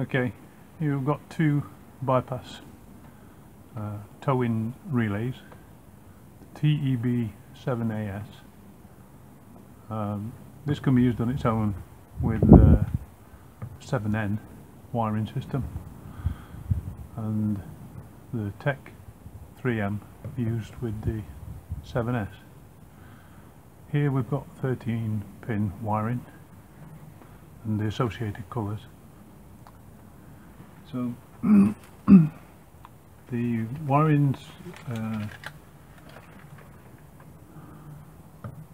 Okay, you've got two bypass uh, tow-in relays, TEB7AS. Um, this can be used on its own with the 7N wiring system and the TEC 3M used with the 7S. Here we've got 13 pin wiring and the associated colours. So the wirings uh,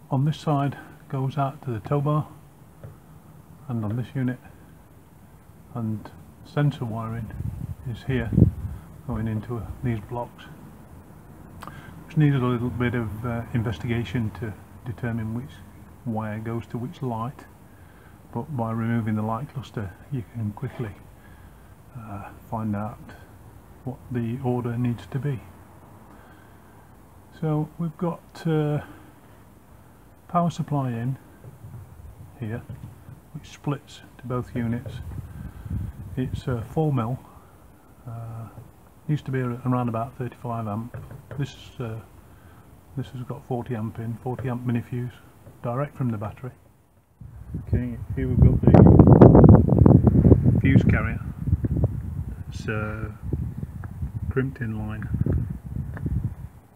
on this side goes out to the tow bar and on this unit and sensor wiring is here going into these blocks which needed a little bit of uh, investigation to determine which wire goes to which light but by removing the light cluster you can quickly uh, find out what the order needs to be. So we've got uh, power supply in here which splits to both units. It's a 4 mil. Uh, used to be around about 35 amp. This uh, this has got 40 amp in 40 amp mini fuse direct from the battery. Okay here we've got the fuse carrier it's a crimped in line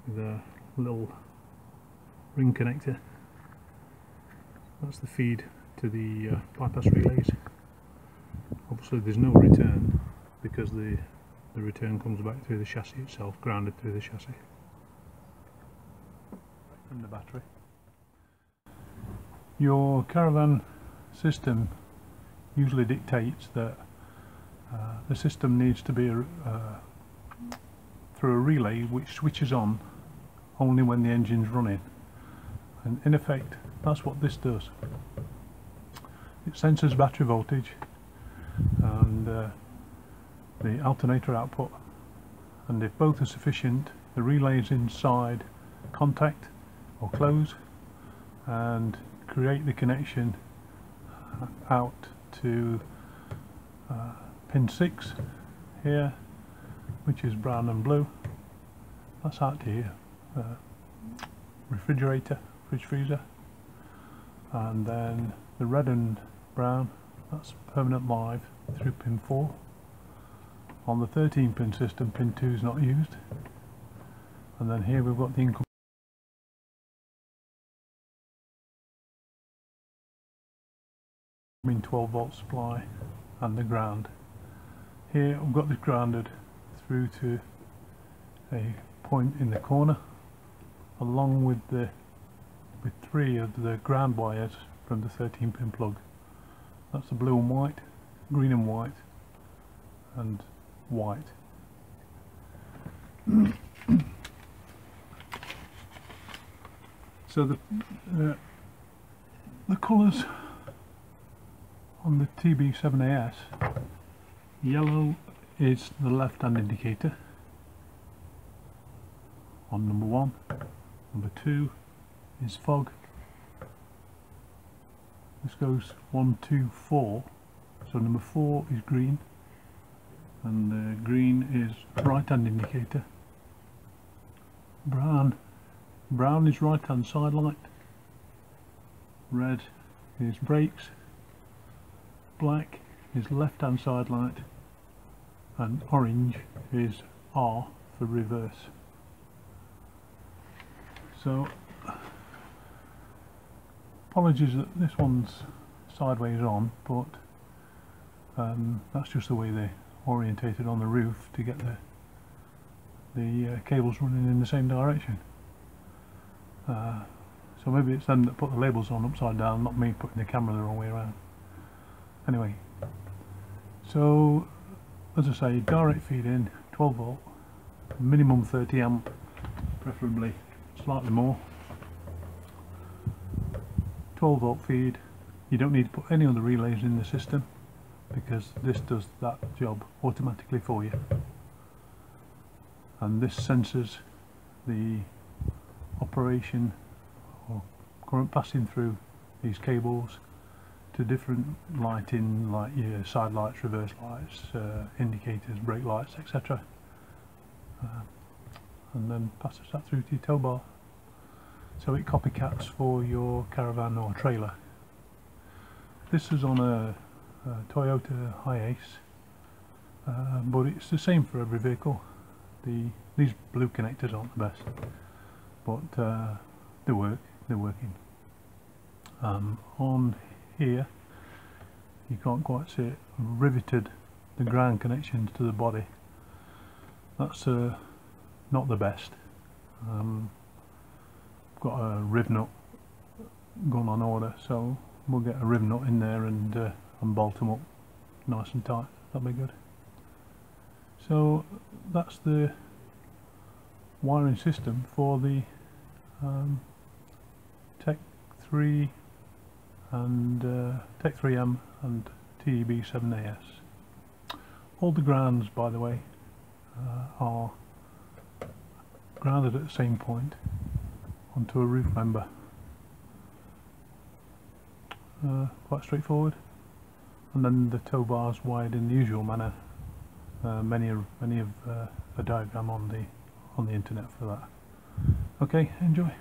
with a little ring connector. That's the feed to the uh, bypass relays. Obviously there's no return because the the return comes back through the chassis itself grounded through the chassis. From the battery. Your caravan system usually dictates that uh, the system needs to be a, uh, through a relay which switches on only when the engine's running. And in effect that's what this does. It senses battery voltage and uh, the alternator output. And if both are sufficient the relays inside contact or close and create the connection out to uh, pin 6 here which is brown and blue. That's out to here. Uh, refrigerator fridge freezer and then the red and brown that's permanent live through pin 4 on the 13 pin system pin 2 is not used. And then here we've got the incoming 12 volt supply and the ground here I've got this grounded through to a point in the corner along with the with three of the ground wires from the 13 pin plug. That's the blue and white green and white and white. So the uh, the colours on the TEB7AS yellow is the left hand indicator. On number one. Number two is fog. This goes one two four. So number four is green. And uh, green is right hand indicator. Brown. Brown is right hand side light red is brakes. Black is left hand side light and orange is R for reverse. So apologies that this one's sideways on but um, that's just the way they're orientated on the roof to get the the uh, cables running in the same direction. Uh, so maybe it's them that put the labels on upside down not me putting the camera the wrong way around. Anyway so as I say direct feed in 12 volt minimum 30 amp preferably slightly more. 12 volt feed you don't need to put any other relays in the system because this does that job automatically for you. And this senses the operation or current passing through these cables to different lighting like your side lights, reverse lights, uh, indicators, brake lights etc. Uh, and then passes that through to your tow bar. So it copycats for your caravan or trailer. This is on a, a Toyota Hiace, uh, but it's the same for every vehicle. The these blue connectors aren't the best, but uh, they work. They're working. Um, on here, you can't quite see it. Riveted the ground connections to the body. That's uh, not the best. Um, got a riv nut gone on order, so we'll get a riv nut in there and uh, and bolt them up nice and tight. That'll be good. So that's the wiring system for the um, TEC 3 and uh, TEC 3M and TEB 7AS. All the grounds, by the way, uh, are grounded at the same point onto a roof member. Uh, quite straightforward. And then the tow bars wired in the usual manner. Uh, many, many of uh, a diagram on the on the internet for that. Okay, enjoy.